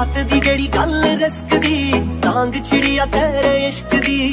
ਦੀ ਜਿਹੜੀ ਗੱਲ ਰਿਸਕ ਦੀ ਤਾਂਗ ਛਿੜਿਆ ਤੇਰੇ ਇਸ਼ਕ ਦੀ।